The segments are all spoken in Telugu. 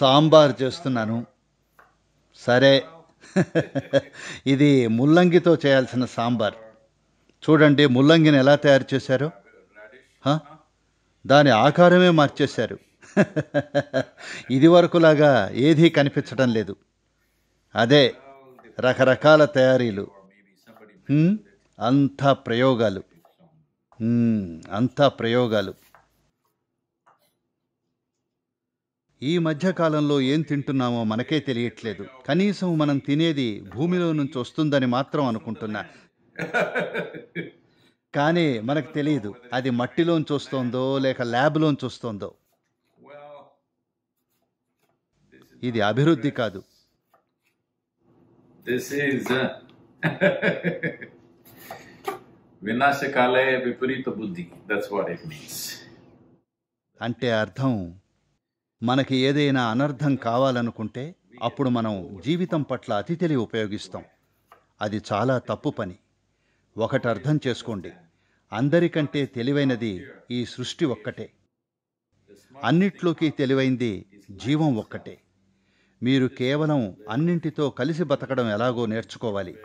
సాంబార్ చేస్తున్నాను. సరే. ఇది ముల్లంగితో చేయాల్సిన సాంబార్. చూడండి ముల్లంగిని ఎలా తయారు చేశారో? దాని ఆకారమే మార్చేశారు. ఇది వరకులాగా ఏదీ కనిపించడం లేదు. అదే రకరకాల తయారీలు. అంత అంతా ప్రయోగాలు. అంతా ప్రయోగాలు. ఈ మధ్య కాలంలో ఏం తింటున్నామో మనకే తెలియట్లేదు. కనీసం మనం తినేది భూమిలో నుంచి వస్తుందని మాత్రం అనుకుంటున్నా. కానీ మనకు తెలియదు అది మట్టిలోంచి వస్తోందో లేక ల్యాబ్లోంచి వస్తోందో. ఇది అభివృద్ధి కాదు. What it means. అంటే అర్థం మనకి ఏదైనా అనర్థం కావాలనుకుంటే అప్పుడు మనం జీవితం పట్ల అతి తెలివి ఉపయోగిస్తాం. అది చాలా తప్పు పని. ఒకటి అర్థం చేసుకోండి. అందరికంటే తెలివైనది ఈ సృష్టి ఒక్కటే. అన్నిట్లోకి తెలివైంది జీవం ఒక్కటే. మీరు కేవలం అన్నింటితో కలిసి బతకడం ఎలాగో నేర్చుకోవాలి.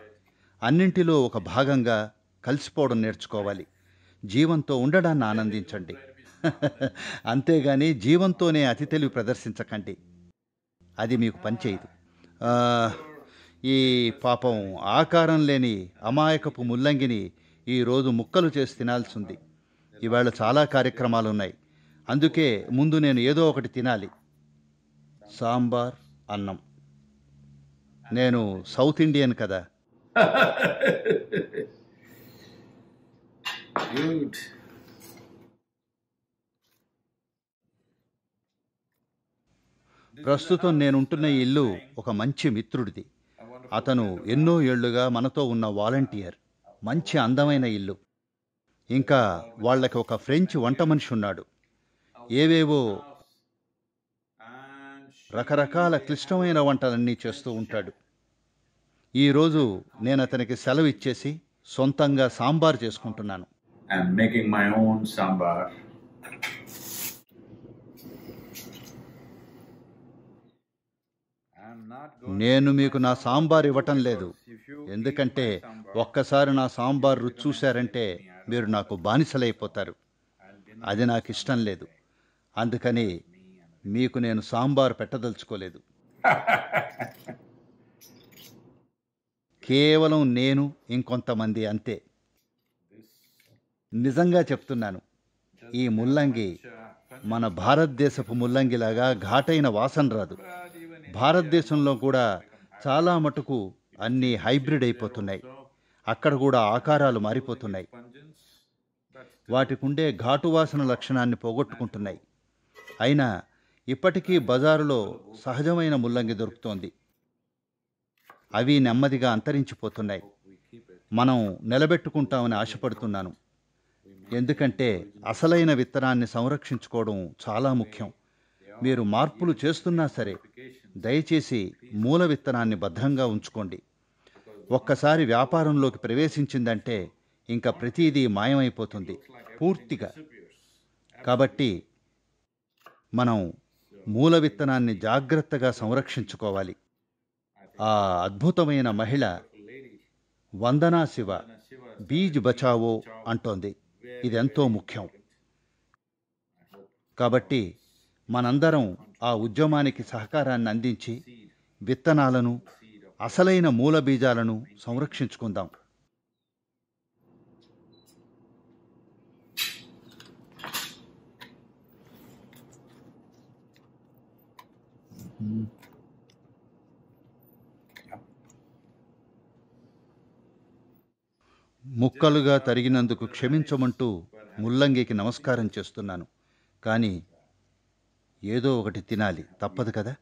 అన్నింటిలో ఒక భాగంగా కలిసిపోవడం నేర్చుకోవాలి. జీవంతో ఉండడాన్ని ఆనందించండి. అంతేగాని జీవంతోనే అతి తెలివి ప్రదర్శించకండి. అది మీకు పనిచేయదు ఈ పాపం ఆకారం లేని అమాయకపు ముల్లంగిని ఈరోజు ముక్కలు చేసి తినాల్సి ఉంది. ఇవాళ చాలా కార్యక్రమాలు ఉన్నాయి అందుకే ముందు నేను ఏదో ఒకటి తినాలి. సాంబార్ అన్నం. నేను సౌత్ ఇండియన్ కదా. ప్రస్తుతం నేనుంటున్న ఇల్లు ఒక మంచి మిత్రుడిది. అతను ఎన్నో ఏళ్ళుగా మనతో ఉన్న వాలంటీర్. మంచి అందమైన ఇల్లు. ఇంకా వాళ్ళకి ఒక ఫ్రెంచ్ వంట మనిషి ఉన్నాడు. ఏవేవో రకరకాల క్లిష్టమైన వంటలన్నీ చేస్తూ ఉంటాడు. ఈరోజు నేను అతనికి సెలవు ఇచ్చేసి సొంతంగా సాంబార్ చేసుకుంటున్నాను. నేను మీకు నా సాంబార్ ఇవ్వటం లేదు. ఎందుకంటే ఒక్కసారి నా సాంబార్ రుచి చూశారంటే మీరు నాకు బానిసలైపోతారు. అది నాకు ఇష్టం లేదు. అందుకని మీకు నేను సాంబార్ పెట్టదలుచుకోలేదు. కేవలం నేను ఇంకొంతమంది అంతే. నిజంగా చెప్తున్నాను ఈ ముల్లంగి మన భారతదేశపు ముల్లంగిలాగా ఘాటైన వాసన రాదు. భారతదేశంలో కూడా చాలా మటుకు అన్నీ హైబ్రిడ్ అయిపోతున్నాయి. అక్కడ కూడా ఆకారాలు మారిపోతున్నాయి. వాటికుండే ఘాటు వాసన లక్షణాన్ని పోగొట్టుకుంటున్నాయి. అయినా ఇప్పటికీ బజారులో సహజమైన ముల్లంగి దొరుకుతోంది. అవి నెమ్మదిగా అంతరించిపోతున్నాయి. మనం నిలబెట్టుకుంటామని ఆశపడుతున్నాను. ఎందుకంటే అసలైన విత్తనాన్ని సంరక్షించుకోవడం చాలా ముఖ్యం. మీరు మార్పులు చేస్తున్నా సరే దయచేసి మూల విత్తనాన్ని భద్రంగా ఉంచుకోండి. ఒక్కసారి వ్యాపారంలోకి ప్రవేశించిందంటే ఇంకా ప్రతిదీ మాయమైపోతుంది. పూర్తిగా. కాబట్టి మనం మూల విత్తనాన్ని జాగ్రత్తగా సంరక్షించుకోవాలి. ఆ అద్భుతమైన మహిళ వందనా శివ బీజ్ బచావో అంటోంది. ఇదెంతో ముఖ్యం. కాబట్టి మనందరం ఆ ఉద్యమానికి సహకారాన్ని అందించి విత్తనాలను అసలైన మూల బీజాలను సంరక్షించుకుందాం. ముక్కలుగా తరిగినందుకు క్షమించమంటూ ముల్లంగికి నమస్కారం చేస్తున్నాను. కానీ ఏదో ఒకటి తినాలి. తప్పదు కదా?